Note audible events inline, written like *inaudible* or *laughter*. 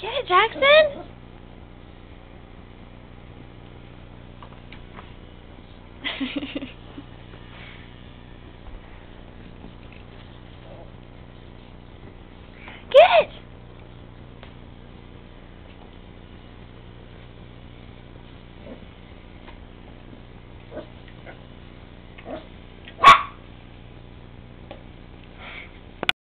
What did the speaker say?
Get it, Jackson! *laughs*